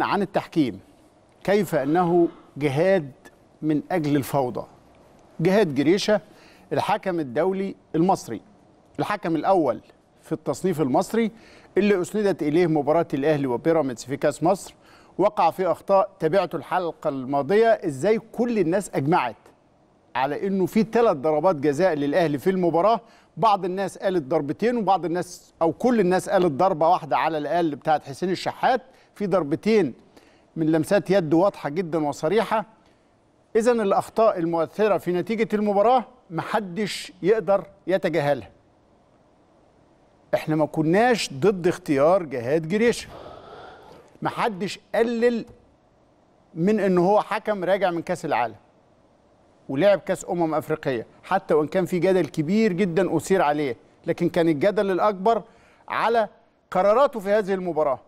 عن التحكيم كيف أنه جهاد من أجل الفوضى. جهاد جريشة الحكم الدولي المصري. الحكم الأول في التصنيف المصري اللي أسندت إليه مباراة الأهلي وبيراميدز في كأس مصر وقع في أخطاء تابعته الحلقة الماضية إزاي كل الناس أجمعت على إنه في ثلاث ضربات جزاء للأهلي في المباراة. بعض الناس قالت ضربتين وبعض الناس أو كل الناس قالت ضربة واحدة على الأقل بتاعت حسين الشحات. في ضربتين من لمسات يد واضحة جدا وصريحة. اذا الأخطاء المؤثرة في نتيجة المباراة محدش يقدر يتجاهلها. إحنا ما كناش ضد اختيار جهاد جريشة. محدش قلل من إن هو حكم راجع من كأس العالم ولعب كأس أمم أفريقية حتى وإن كان في جدل كبير جدا أثير عليه. لكن كان الجدل الأكبر على قراراته في هذه المباراة.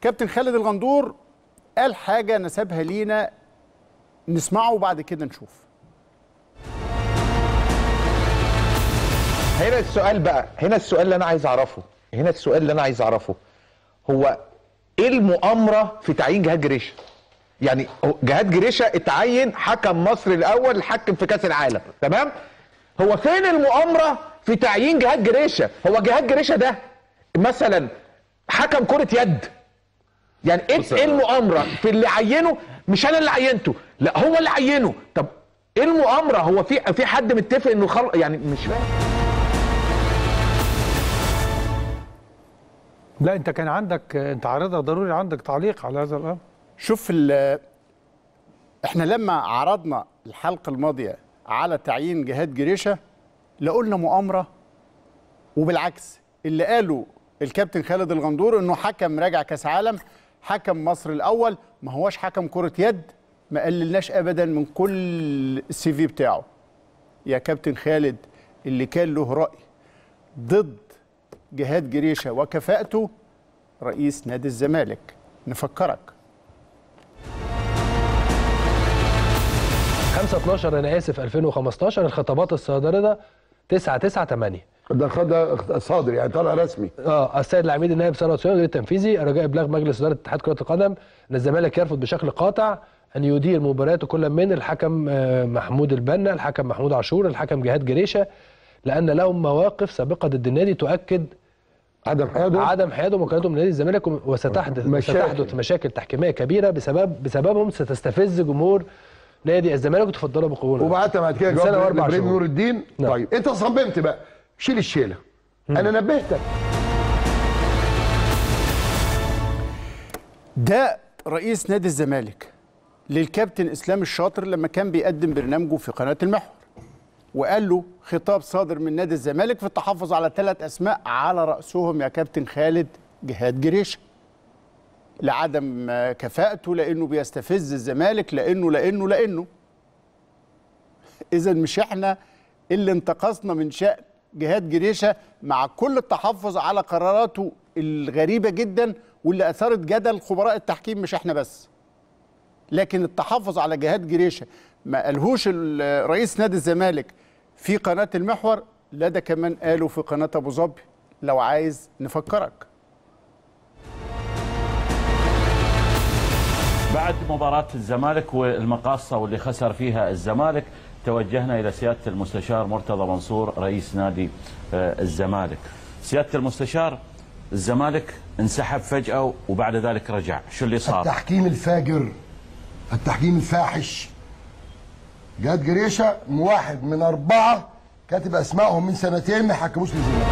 كابتن خالد الغندور قال حاجة نسبها لينا نسمعه وبعد كده نشوف. هنا السؤال بقى هنا السؤال اللي أنا عايز أعرفه هنا السؤال اللي أنا عايز أعرفه. هو إيه المؤامرة في تعيين جهاد جريشة؟ يعني جهاد جريشة اتعين حكم مصر الأول حكم في كأس العالم تمام؟ هو فين المؤامرة في تعيين جهاد جريشة؟ هو جهاد جريشة ده مثلا حكم كرة يد يعني إيه إيه المؤامرة في اللي عينه؟ مش أنا اللي عينته لا هو اللي عينه. طب إيه المؤامرة؟ هو في في حد متفق إنه خل... يعني مش فاهم. لا أنت كان عندك أنت عارضها ضروري عندك تعليق على هذا الأمر. شوف ال- إحنا لما عرضنا الحلقة الماضية على تعيين جهاد جريشة لا قلنا مؤامرة وبالعكس اللي قاله الكابتن خالد الغندور إنه حكم راجع كأس عالم حكم مصر الأول ما هوش حكم كرة يد ما قللناش ابدا من كل السي في بتاعه. يا كابتن خالد اللي كان له رأي ضد جهاد جريشة وكفاءته رئيس نادي الزمالك. نفكرك. 5 12 أنا آسف 2015 الخطابات الصادرة 9 9 8 ده خد صادر يعني طالع رسمي آه السيد العميد النائب سليمان المدير التنفيذي رجاء إبلاغ مجلس إدارة اتحاد كرة القدم إن الزمالك يرفض بشكل قاطع أن يدير مبارياته كل من الحكم آه، محمود البنا الحكم محمود عاشور الحكم جهاد جريشة لأن لهم مواقف سابقة ضد النادي تؤكد عدم حياده عدم حيادهم من نادي الزمالك وستحدث مشاكل. ستحدث مشاكل تحكيمية كبيرة بسبب بسببهم ستستفز جمهور نادي الزمالك وتفضلوا بقبولهم وبعتها بعد كده سنة جواب. نور الدين نعم. طيب أنت صممت بقى شيل الشيلة. أنا نبهتك. ده رئيس نادي الزمالك للكابتن إسلام الشاطر لما كان بيقدم برنامجه في قناة المحور. وقال له خطاب صادر من نادي الزمالك في التحفظ على ثلاث أسماء على رأسهم يا كابتن خالد جهاد جريشه لعدم كفاءته لأنه بيستفز الزمالك لأنه لأنه لأنه. اذا مش إحنا اللي انتقصنا من شأن جهاد جريشه مع كل التحفظ على قراراته الغريبة جدا واللي أثارت جدل خبراء التحكيم مش إحنا بس. لكن التحفظ على جهاد جريشه ما قالهوش ال- رئيس نادي الزمالك في قناة المحور لا ده كمان قاله في قناة أبو ظبي. لو عايز نفكرك. بعد مباراة الزمالك والمقاصة واللي خسر فيها الزمالك توجهنا إلى سيادة المستشار مرتضى منصور رئيس نادي آه، الزمالك. سيادة المستشار الزمالك انسحب فجأة وبعد ذلك رجع. شو اللي صار؟ التحكيم الفاجر التحكيم الفاحش. جهاد جريشه واحد من أربعة كاتب أسمائهم من سنتين ما حكموش للزمالك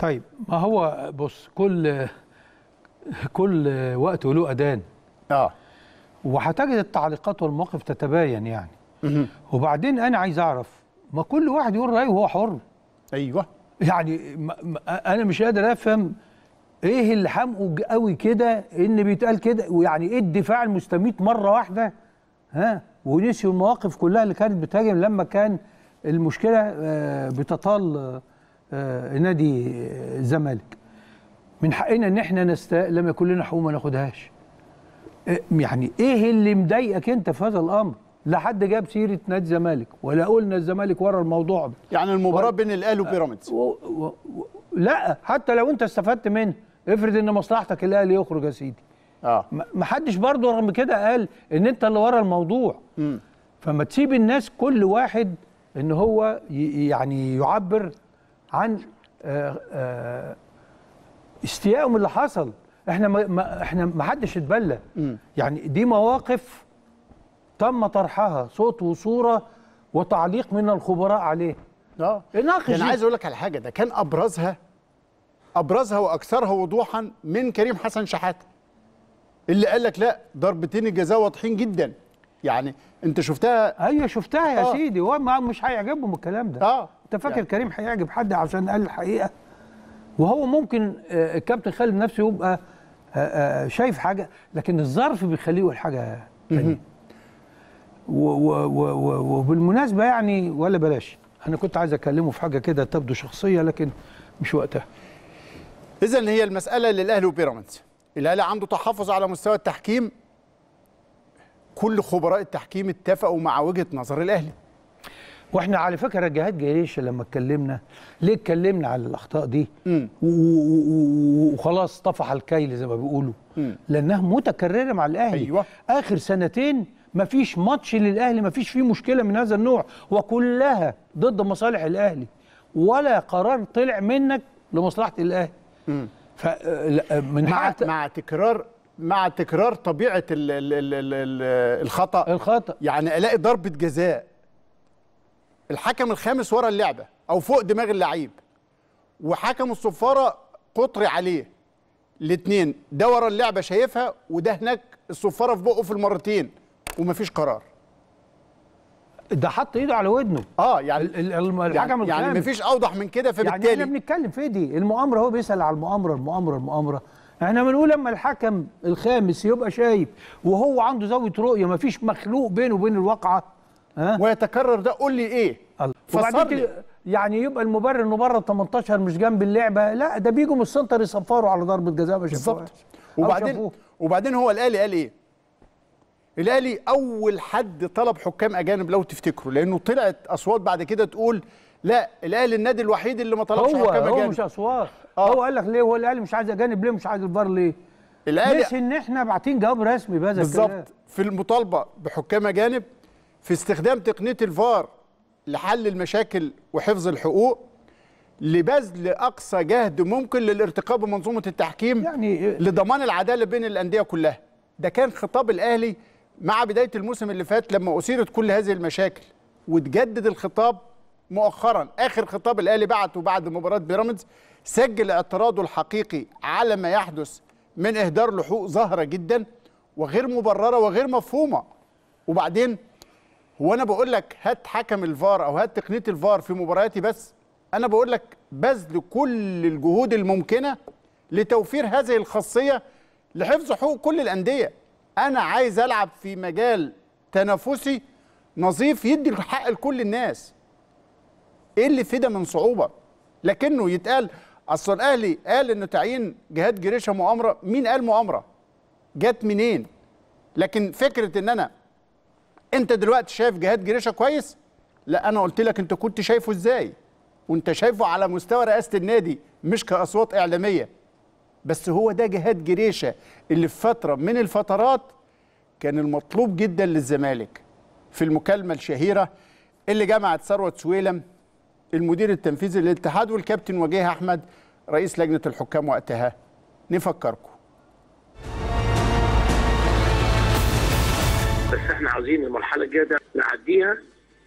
طيب ما هو بص كل كل وقت وله أذان. آه. وهتجد التعليقات والمواقف تتباين يعني. وبعدين أنا عايز أعرف ما كل واحد يقول رأيه وهو حر. أيوه. يعني ما ما أنا مش قادر أفهم إيه اللي حمقه قوي كده إن بيتقال كده ويعني إيه الدفاع المستميت مرة واحدة؟ ها؟ ونسيوا المواقف كلها اللي كانت بتهاجم لما كان المشكلة آه، بتطال آه، نادي آه، الزمالك. من حقنا إن إحنا نست لما يكون لنا حقوق ما ناخدهاش. يعني إيه اللي مضايقك أنت في هذا الأمر؟ لا حد جاب سيرة نادي الزمالك ولا قلنا الزمالك ورا الموضوع. ده يعني المباراة بين الأهلي وبيراميدز. و... و... و... لا حتى لو أنت استفدت منه افرض إن مصلحتك الأهلي يخرج يا سيدي. آه. ما حدش برضه رغم كده قال إن أنت اللي ورا الموضوع. فما تسيب الناس كل واحد إن هو ي- يعني يعبر عن آه، آه، استيائه من اللي حصل. إحنا ما إحنا ما حدش اتبلى. يعني دي مواقف تم طرحها صوت وصورة وتعليق من الخبراء عليه. آه. ناقش ده أنا دي. عايز أقول لك على حاجة ده كان أبرزها أبرزها وأكثرها وضوحا من كريم حسن شحاته اللي قال لك لا ضربتين الجزاء واضحين جدا. يعني أنت شفتها؟ أيوه شفتها يا آه. سيدي. هو مش هيعجبهم الكلام ده. آه. أنت فاكر يعني. كريم هيعجب حد عشان قال الحقيقة؟ وهو ممكن آه، الكابتن خالد نفسه يبقى شايف حاجة لكن الظرف بيخليه يقول حاجة ثانية وبالمناسبة يعني ولا بلاش. أنا كنت عايز أكلمه في حاجة كده تبدو شخصية لكن مش وقتها. اذا هي المسألة للأهلي وبيراميدز. الأهلي عنده تحفظ على مستوى التحكيم. كل خبراء التحكيم اتفقوا مع وجهة نظر الأهلي. وإحنا على فكرة جهاد جريشه لما اتكلمنا ليه اتكلمنا على الأخطاء دي؟ وخلاص طفح الكيل زي ما بيقولوا. لأنها متكررة مع الأهلي. أيوة. آخر سنتين مفيش ماتش للأهلي مفيش فيه مشكلة من هذا النوع وكلها ضد مصالح الأهلي. ولا قرار طلع منك لمصلحة الأهلي. ف من مع مع تكرار مع تكرار طبيعة ال ال ال ال ال الخطأ. الخطأ. يعني ألاقي ضربة جزاء. الحكم الخامس ورا اللعبة أو فوق دماغ اللعيب وحكم الصفارة قطري عليه الاثنين ده ورا اللعبة شايفها وده هناك الصفارة في بقه في المرتين ومفيش قرار. ده حط إيده على ودنه. آه يعني الم- الحكم يعني, يعني. مفيش أوضح من كده يعني فبالتالي إحنا بنتكلم في دي المؤامرة هو بيسأل على المؤامرة المؤامرة المؤامرة. إحنا بنقول لما الحكم الخامس يبقى شايف وهو عنده زاوية رؤية ما فيش مخلوق بينه وبين الواقعة ها؟ ويتكرر ده. قول لي إيه؟ لي. ت- يعني يبقى المبرر انه بره ال 18 مش جنب اللعبة. لا ده بيجوا من السنتر يصفروا على ضربة جزاء. بالظبط. وبعدين شافوه. وبعدين هو الاهلي قال إيه؟ الاهلي أول حد طلب حكام أجانب لو تفتكروا لأنه طلعت أصوات بعد كده تقول لا الاهلي النادي الوحيد اللي ما طلبش هو حكام هو أجانب. مش أصوات. آه. هو قال لك ليه؟ هو الاهلي مش عايز أجانب. ليه مش عايز الفار؟ ليه؟ الاهلي نسي إن إحنا باعتين جواب رسمي بهذا الكلام. بالظبط. في المطالبة بحكام أجانب في استخدام تقنية الفار لحل المشاكل وحفظ الحقوق لبذل اقصى جهد ممكن للارتقاء بمنظومة التحكيم يعني لضمان العدالة بين الأندية كلها. ده كان خطاب الأهلي مع بداية الموسم اللي فات لما أثيرت كل هذه المشاكل وتجدد الخطاب مؤخرا. آخر خطاب الأهلي بعته بعد مباراة بيراميدز سجل اعتراضه الحقيقي على ما يحدث من إهدار لحوق ظاهرة جدا وغير مبررة وغير مفهومة. وبعدين هو أنا بقول لك هات حكم الفار أو هات تقنية الفار في مبارياتي بس. أنا بقول لك بذل كل الجهود الممكنة لتوفير هذه الخاصية لحفظ حقوق كل الأندية. أنا عايز ألعب في مجال تنافسي نظيف يدي الحق لكل الناس. إيه اللي في ده من صعوبة؟ لكنه يتقال أصل الأهلي قال إنه تعيين جهاد جريشة مؤامرة. مين قال مؤامرة؟ جت منين؟ لكن فكرة إن أنا انت دلوقتي شايف جهاد جريشة كويس؟ لا أنا قلت لك انت كنت شايفه إزاي. وانت شايفه على مستوى رئاسة النادي مش كأصوات إعلامية. بس هو ده جهاد جريشة اللي في فترة من الفترات كان المطلوب جدا للزمالك. في المكالمة الشهيرة اللي جمعت ثروت سويلم المدير التنفيذي للاتحاد والكابتن وجيه أحمد رئيس لجنة الحكام وقتها. نفكركم. عاوزين المرحلة الجاية ده نعديها.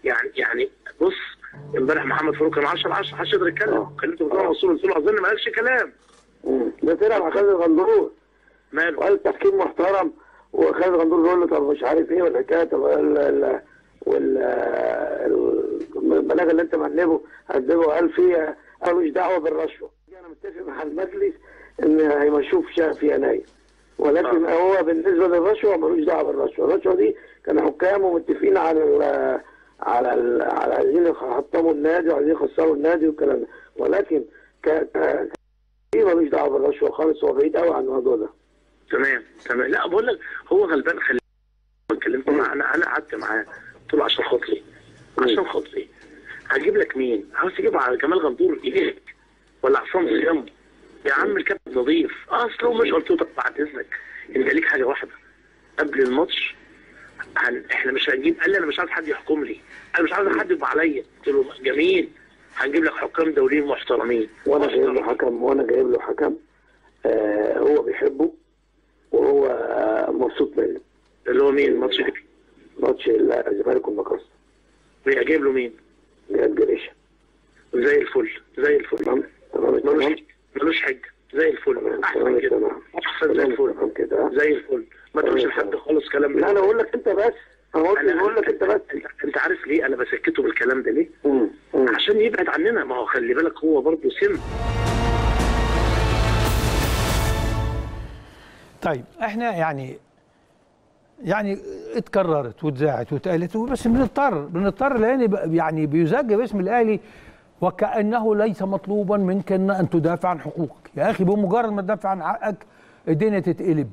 يعني يعني بص امبارح محمد فاروق كان 10 10 محدش يقدر يتكلم. كلمته في الجامعة قلت له أظن ما قالش كلام. ده طلع مع خالد غندور ماله؟ وقال تحكيم محترم. وخالد غندور بيقول له طب مش عارف إيه والحكايه طب ال- ال- وال ال- البلاغ اللي أنت مهنبه هتجيبه قال فيه قال مش دعوة بالرشوة. أنا متفق مع المجلس إن هيمشوه في شهر في يناير. ولكن هو بالنسبة للرشوة ملوش دعوة بالرشوة. الرشوة دي كانوا حكام ومتفقين على ال على ال على عايزين يحطموا النادي وعايزين يخسروا النادي والكلام ده. ولكن ك ك- ملوش دعوة بالرشوة خالص هو بعيد قوي عن الموضوع ده. تمام تمام. لا بقول لك هو غلبان خلي اتكلمت معاه أنا أنا قعدت معاه قلت له عشان خاطري عشان خاطري هجيب لك مين؟ عاوز تجيب على جمال غندور ايديك ولا عصام صيام؟ يا عم الكابتن نظيف أصله مش قلت له طب بعد إذنك أنت ليك حاجة واحدة. قبل الماتش. إحنا مش هنجيب قال لي أنا مش عايز حد يحكم لي. أنا مش عايز حد يبقى عليا. قلت له جميل. هنجيب لك حكام دوليين محترمين. وأنا جايب له حكم وأنا جايب له حكم آه هو بيحبه وهو آه مبسوط منه اللي هو مين؟ الماتش ده ماتش الزمالك والمقص جايب له مين؟ جهاد جريشه زي الفل. زي الفل. ملوش ملوش حجه زي الفل. أحسن كده. أحسن زي الفل. زي الفل. ما تقولش لحد خالص كلام لا أنا أقول لك أنت بس. أنا بقول لك أنت بس. انت, عارف ليه أنا بسكته بالكلام ده ليه؟ مم. مم. عشان يبعد عننا. ما هو خلي بالك هو برضه سن. طيب إحنا يعني يعني اتكررت واتذاعت واتقالت بس بنضطر بنضطر لأن ب- يعني بيزج باسم الأهلي وكأنه ليس مطلوبا منك أن تدافع عن حقوقك. يا أخي بمجرد ما تدافع عن حقك الدنيا تتقلب.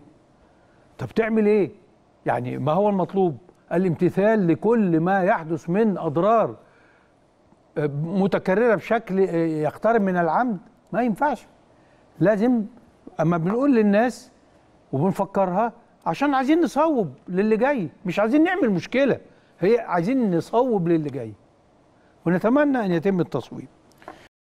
طب تعمل إيه؟ يعني ما هو المطلوب؟ الامتثال لكل ما يحدث من أضرار آه، متكررة بشكل آه، يقترب من العمد. ما ينفعش. لازم أما بنقول للناس وبنفكرها عشان عايزين نصوب للي جاي مش عايزين نعمل مشكلة هي عايزين نصوب للي جاي. ونتمنى أن يتم التصويب.